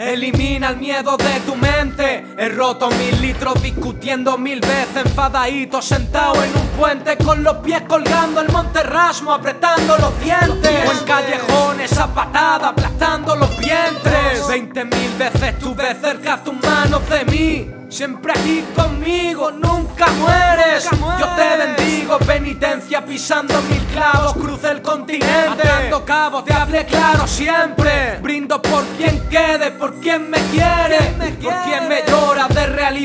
Elimina el miedo de tu mente. He roto mil litros discutiendo mil veces, enfadadito, sentado en un puente con los pies colgando el monte Rasmo, apretando los dientes. O en callejones a patada, aplastando los vientres. Veinte mil veces tuve cerca Siempre aquí conmigo, nunca mueres. Yo te bendigo, penitencia pisando mil clavos, cruce el continente. Atando cabos, te hablé claro siempre. Brindo por quien quede, por quien me quiere, por quien me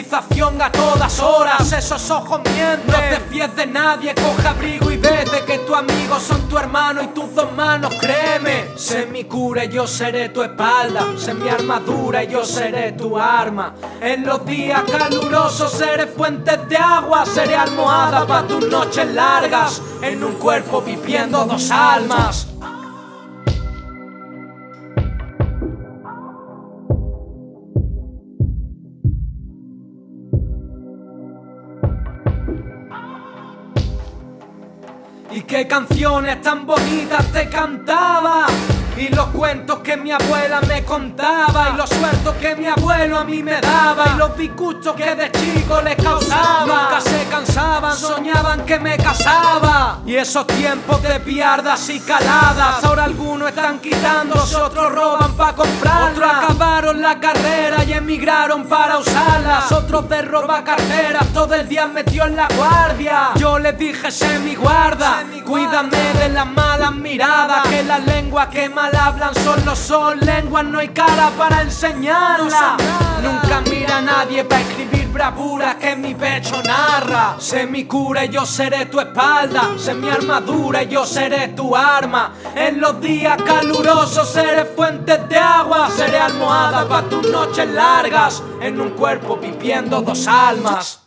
a todas horas. Esos ojos mienten, no te fíes de nadie, coja abrigo y vete. Que tu amigo son tu hermano y tus dos manos, créeme. Sé mi cura y yo seré tu espalda. Sé mi armadura y yo seré tu arma. En los días caluroso seré fuentes de agua, seré almohada para tus noches largas, en un cuerpo viviendo dos almas. Y qué canciones tan bonitas te cantaba. Y los cuentos que mi abuela me contaba. Y los sueltos que mi abuelo a mí me daba. Y los disgustos que de chico les causaba. Nunca se cansaban, soñaban que me casaba. Y esos tiempos de piardas y caladas. Ahora algunos están quitando, otros roban para comprar Otros acabaron la carrera emigraron para usarlas. Otros de roba carteras todo el día metió en la guardia. Yo les dije sé mi guarda, cuídame de las malas miradas Que la lengua quema hablan solo son lenguas, no hay cara para enseñarla. Nunca mira a nadie para escribir bravura que mi pecho narra. Sé mi cura y yo seré tu espalda, sé mi armadura y yo seré tu arma. En los días calurosos seré fuentes de agua, seré almohada para tus noches largas, en un cuerpo viviendo dos almas.